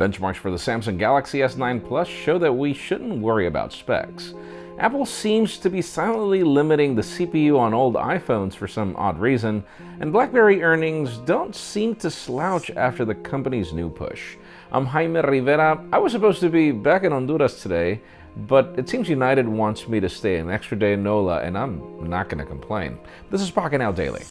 Benchmarks for the Samsung Galaxy S9 Plus show that we shouldn't worry about specs. Apple seems to be silently limiting the CPU on old iPhones for some odd reason, and BlackBerry earnings don't seem to slouch after the company's new push. I'm Jaime Rivera. I was supposed to be back in Honduras today, but it seems United wants me to stay an extra day in NOLA, and I'm not going to complain. This is Pocketnow Daily.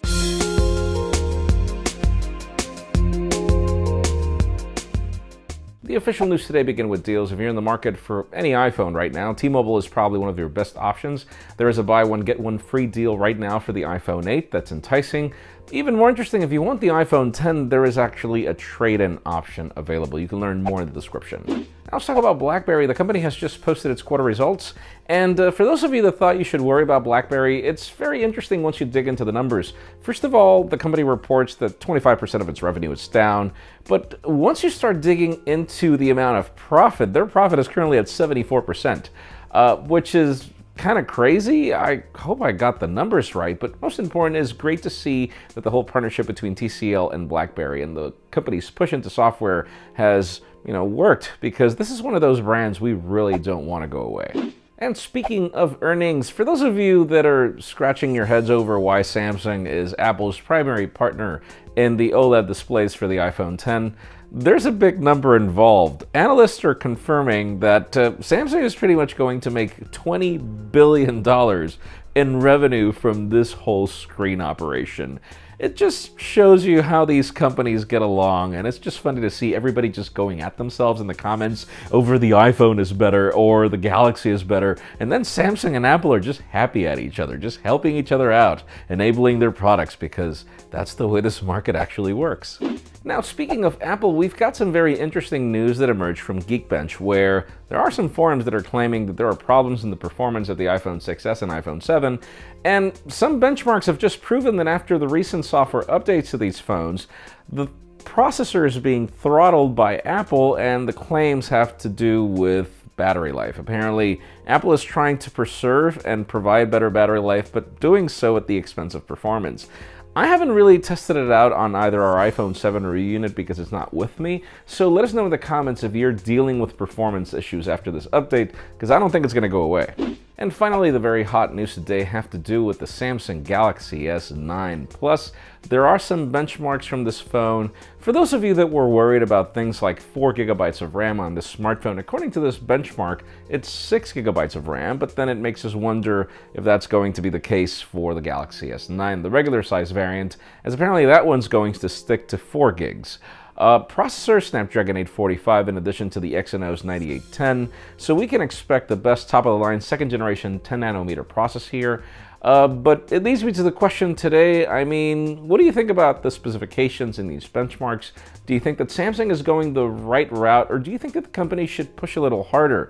The official news today begin with deals. If you're in the market for any iPhone right now, T-Mobile is probably one of your best options. There is a buy one get one free deal right now for the iPhone 8 that's enticing. Even more interesting, if you want the iPhone 10, there is actually a trade-in option available. You can learn more in the description. Now let's talk about BlackBerry. The company has just posted its quarter results, and uh, for those of you that thought you should worry about BlackBerry, it's very interesting once you dig into the numbers. First of all, the company reports that 25% of its revenue is down, but once you start digging into the amount of profit, their profit is currently at 74%, uh, which is kind of crazy. I hope I got the numbers right, but most important is great to see that the whole partnership between TCL and BlackBerry and the company's push into software has, you know, worked because this is one of those brands we really don't want to go away. And speaking of earnings, for those of you that are scratching your heads over why Samsung is Apple's primary partner in the OLED displays for the iPhone 10, there's a big number involved. Analysts are confirming that uh, Samsung is pretty much going to make $20 billion in revenue from this whole screen operation it just shows you how these companies get along, and it's just funny to see everybody just going at themselves in the comments over the iPhone is better or the Galaxy is better, and then Samsung and Apple are just happy at each other, just helping each other out, enabling their products because that's the way this market actually works. Now, speaking of Apple, we've got some very interesting news that emerged from Geekbench, where there are some forums that are claiming that there are problems in the performance of the iPhone 6s and iPhone 7, and some benchmarks have just proven that after the recent software updates to these phones, the processor is being throttled by Apple, and the claims have to do with battery life. Apparently, Apple is trying to preserve and provide better battery life, but doing so at the expense of performance. I haven't really tested it out on either our iPhone 7 or unit because it's not with me, so let us know in the comments if you're dealing with performance issues after this update, because I don't think it's going to go away. And finally, the very hot news today have to do with the Samsung Galaxy S9 Plus. There are some benchmarks from this phone. For those of you that were worried about things like 4 gigabytes of RAM on this smartphone, according to this benchmark, it's 6 gigabytes of RAM, but then it makes us wonder if that's going to be the case for the Galaxy S9, the regular size variant, as apparently that one's going to stick to 4 gigs. Uh, processor Snapdragon 845 in addition to the Exynos 9810, so we can expect the best top-of-the-line second-generation 10-nanometer process here. Uh, but it leads me to the question today, I mean, what do you think about the specifications in these benchmarks? Do you think that Samsung is going the right route, or do you think that the company should push a little harder?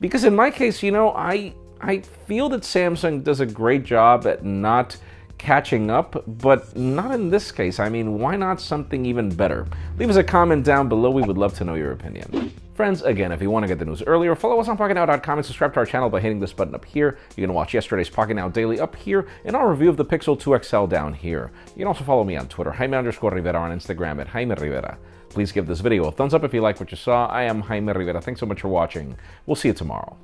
Because in my case, you know, I, I feel that Samsung does a great job at not catching up, but not in this case. I mean, why not something even better? Leave us a comment down below. We would love to know your opinion. Friends, again, if you want to get the news earlier, follow us on PocketNow.com and subscribe to our channel by hitting this button up here. You can watch yesterday's Pocketnow Daily up here and our review of the Pixel 2 XL down here. You can also follow me on Twitter, Jaime underscore Rivera, on Instagram at Jaime Rivera. Please give this video a thumbs up if you like what you saw. I am Jaime Rivera. Thanks so much for watching. We'll see you tomorrow.